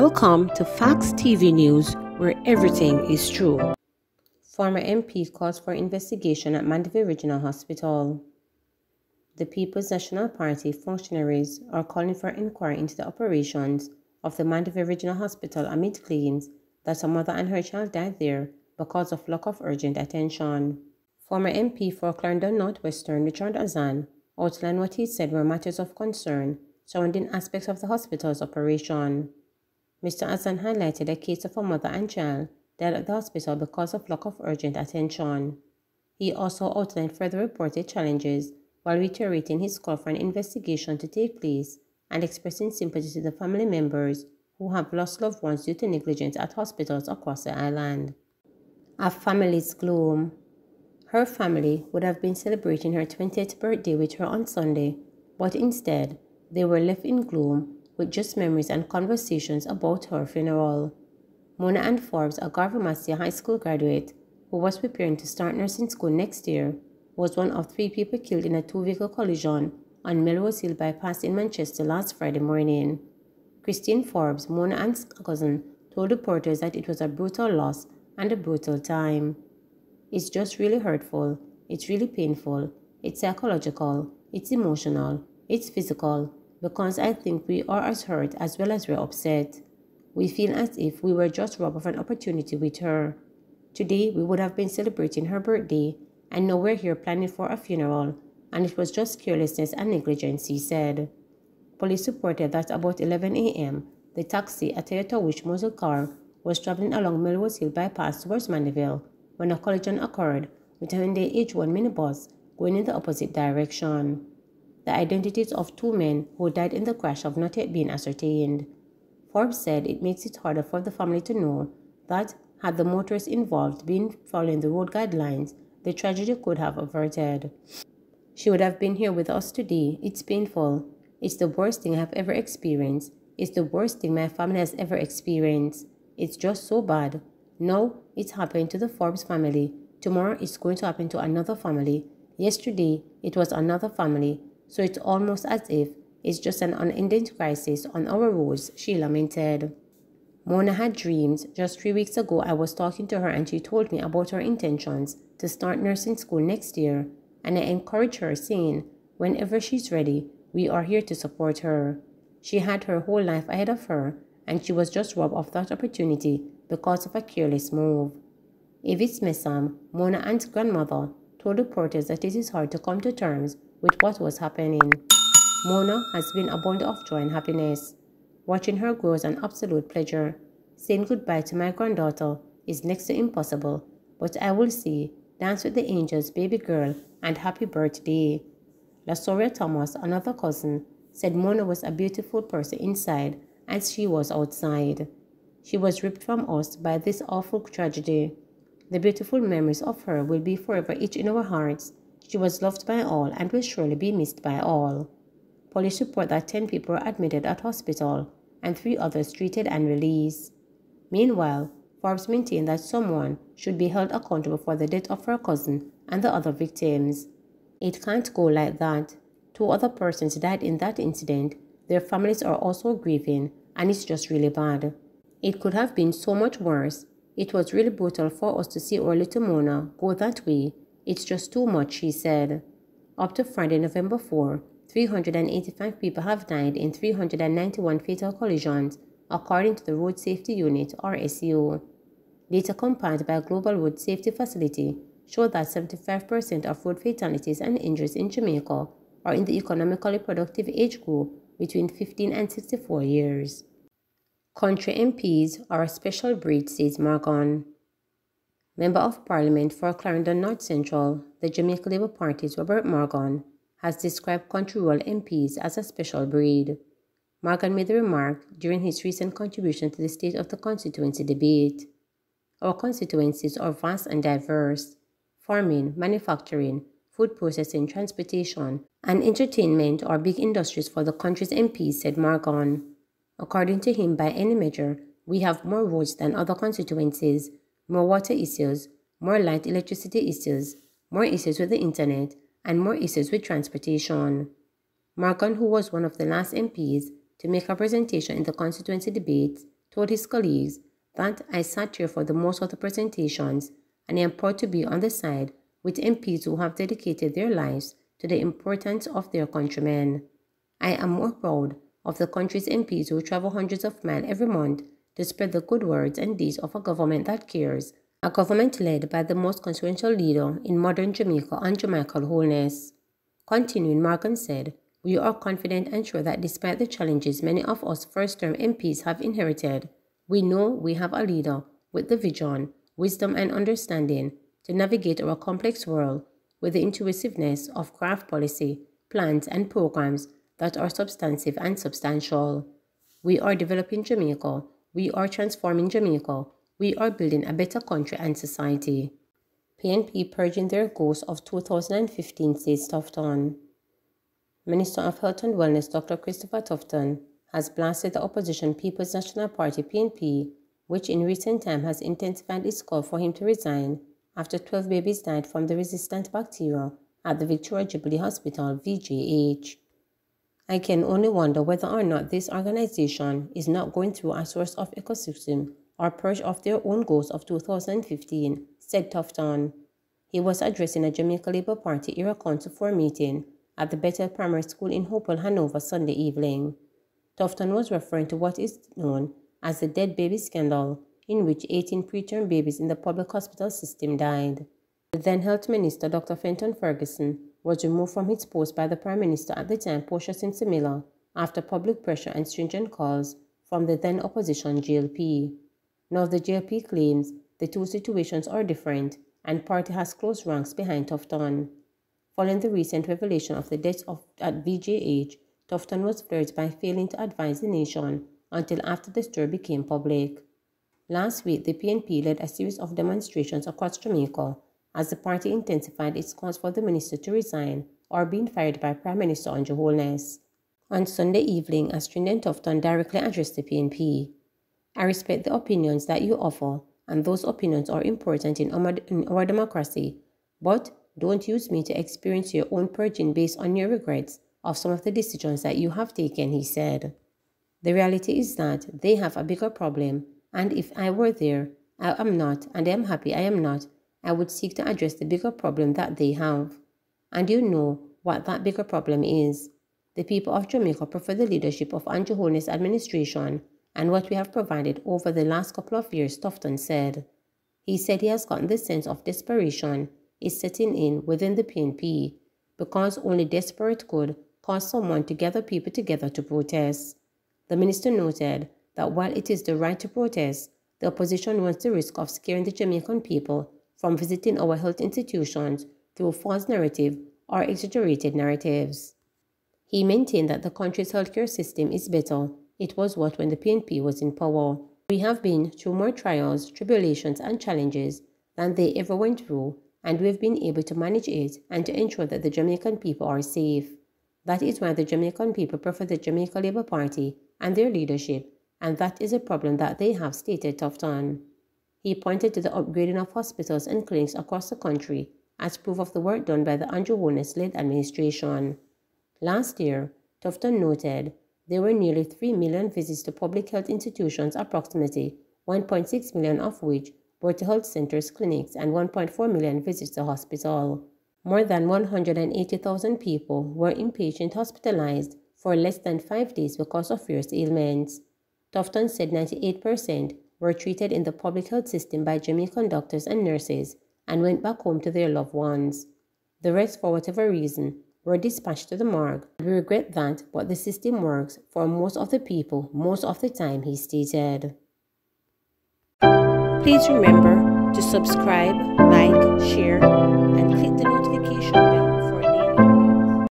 Welcome to Facts TV News, where everything is true. Former MP calls for investigation at Mandeville Regional Hospital. The People's National Party functionaries are calling for inquiry into the operations of the Mandeville Regional Hospital amid claims that a mother and her child died there because of lack of urgent attention. Former MP for Clarendon Northwestern Richard Azan outlined what he said were matters of concern surrounding aspects of the hospital's operation. Mr. Azan highlighted a case of a mother and child dead at the hospital because of lack of urgent attention. He also outlined further reported challenges while reiterating his call for an investigation to take place and expressing sympathy to the family members who have lost loved ones due to negligence at hospitals across the island. A family's gloom. Her family would have been celebrating her 20th birthday with her on Sunday, but instead, they were left in gloom with just memories and conversations about her funeral. Mona Ann Forbes, a Garvey Maceo High School graduate who was preparing to start nursing school next year, was one of three people killed in a two-vehicle collision on Melrose Hill bypass in Manchester last Friday morning. Christine Forbes, Mona Ann's cousin, told reporters that it was a brutal loss and a brutal time. It's just really hurtful. It's really painful. It's psychological. It's emotional. It's physical because I think we are as hurt as well as we're upset. We feel as if we were just robbed of an opportunity with her. Today, we would have been celebrating her birthday, and now we're here planning for a funeral, and it was just carelessness and negligence, he said. Police reported that about 11 a.m., the taxi, a Toyota Wish muscle car, was traveling along Melrose Hill bypass towards Mandeville when a collision occurred with a Hyundai H1 minibus going in the opposite direction. The identities of two men who died in the crash have not yet been ascertained. Forbes said it makes it harder for the family to know that had the motorists involved been following the road guidelines, the tragedy could have averted. She would have been here with us today. It's painful. It's the worst thing I've ever experienced. It's the worst thing my family has ever experienced. It's just so bad. Now it's happened to the Forbes family. Tomorrow it's going to happen to another family. Yesterday it was another family. So it's almost as if it's just an unending crisis on our roads, she lamented. Mona had dreams. Just three weeks ago, I was talking to her and she told me about her intentions to start nursing school next year. And I encouraged her, saying, whenever she's ready, we are here to support her. She had her whole life ahead of her, and she was just robbed of that opportunity because of a careless move. Evis Messam, Mona Ann's grandmother, told reporters that it is hard to come to terms with what was happening. Mona has been a bond of joy and happiness. Watching her grow is an absolute pleasure. Saying goodbye to my granddaughter is next to impossible, but I will see Dance with the Angels, baby girl, and happy birthday. Lasoria Thomas, another cousin, said Mona was a beautiful person inside as she was outside. She was ripped from us by this awful tragedy. The beautiful memories of her will be forever etched in our hearts she was loved by all and will surely be missed by all. Police report that 10 people were admitted at hospital and three others treated and released. Meanwhile, Forbes maintained that someone should be held accountable for the death of her cousin and the other victims. It can't go like that. Two other persons died in that incident. Their families are also grieving, and it's just really bad. It could have been so much worse. It was really brutal for us to see our little Mona go that way it's just too much, she said. Up to Friday, November 4, 385 people have died in 391 fatal collisions, according to the Road Safety Unit, or RSU. Data compiled by Global Road Safety Facility show that 75% of road fatalities and injuries in Jamaica are in the economically productive age group between 15 and 64 years. Country MPs are a special breed, says Morgan. Member of Parliament for Clarendon North Central, the Jamaica Labour Party's Robert Morgan, has described country rural MPs as a special breed. Morgan made the remark during his recent contribution to the State of the Constituency debate. Our constituencies are vast and diverse. Farming, manufacturing, food processing, transportation, and entertainment are big industries for the country's MPs, said Morgan. According to him, by any measure, we have more roads than other constituencies, more water issues, more light electricity issues, more issues with the internet, and more issues with transportation. Morgan, who was one of the last MPs to make a presentation in the constituency debate, told his colleagues that I sat here for the most of the presentations and I am proud to be on the side with MPs who have dedicated their lives to the importance of their countrymen. I am more proud of the country's MPs who travel hundreds of miles every month to spread the good words and deeds of a government that cares, a government led by the most consequential leader in modern Jamaica and Jamaican wholeness. Continuing, Morgan said, We are confident and sure that despite the challenges many of us first term MPs have inherited, we know we have a leader with the vision, wisdom, and understanding to navigate our complex world with the intuitiveness of craft policy, plans, and programs that are substantive and substantial. We are developing Jamaica. We are transforming Jamaica. We are building a better country and society. PNP purging their ghosts of 2015 says Tufton. Minister of Health and Wellness Dr. Christopher Tufton has blasted the opposition People's National Party PNP, which in recent time has intensified its call for him to resign after 12 babies died from the resistant bacteria at the Victoria Jubilee Hospital VJH. I can only wonder whether or not this organization is not going through a source of ecosystem or purge of their own goals of 2015, said Tufton. He was addressing a Jamaica Labour Party era Council 4 meeting at the Bethel Primary School in Hopewell, Hanover, Sunday evening. Tufton was referring to what is known as the dead baby scandal, in which 18 preterm babies in the public hospital system died. The then Health Minister, Dr. Fenton Ferguson, was removed from his post by the Prime Minister at the time, Portia Miller, after public pressure and stringent calls from the then opposition JLP. Now the JLP claims the two situations are different and party has close ranks behind Tufton. Following the recent revelation of the deaths of, at VJH, Tufton was flared by failing to advise the nation until after the story became public. Last week, the PNP led a series of demonstrations across Jamaica as the party intensified its calls for the minister to resign or being fired by Prime Minister Andrew Holness. On Sunday evening, a stringent Tufton directly addressed the PNP. I respect the opinions that you offer, and those opinions are important in our, in our democracy, but don't use me to experience your own purging based on your regrets of some of the decisions that you have taken, he said. The reality is that they have a bigger problem, and if I were there, I am not, and I am happy I am not, I would seek to address the bigger problem that they have. And you know what that bigger problem is. The people of Jamaica prefer the leadership of Andrew Holness administration and what we have provided over the last couple of years, Tufton said. He said he has gotten the sense of desperation is setting in within the PNP because only desperate could cause someone to gather people together to protest. The minister noted that while it is the right to protest, the opposition runs the risk of scaring the Jamaican people from visiting our health institutions through false narrative or exaggerated narratives. He maintained that the country's healthcare system is better. It was what when the PNP was in power. We have been through more trials, tribulations, and challenges than they ever went through, and we've been able to manage it and to ensure that the Jamaican people are safe. That is why the Jamaican people prefer the Jamaica Labour Party and their leadership, and that is a problem that they have stated Tufton. He pointed to the upgrading of hospitals and clinics across the country as proof of the work done by the Andrew Holness-led administration. Last year, Tufton noted there were nearly 3 million visits to public health institutions, approximately 1.6 million of which were to health centers, clinics, and 1.4 million visits to hospital. More than 180,000 people were inpatient hospitalized for less than five days because of various ailments. Tufton said 98% were treated in the public health system by Jamaican doctors and nurses and went back home to their loved ones. The rest, for whatever reason, were dispatched to the morgue. We regret that, but the system works for most of the people most of the time, he stated. Please remember to subscribe, like, share, and click the notification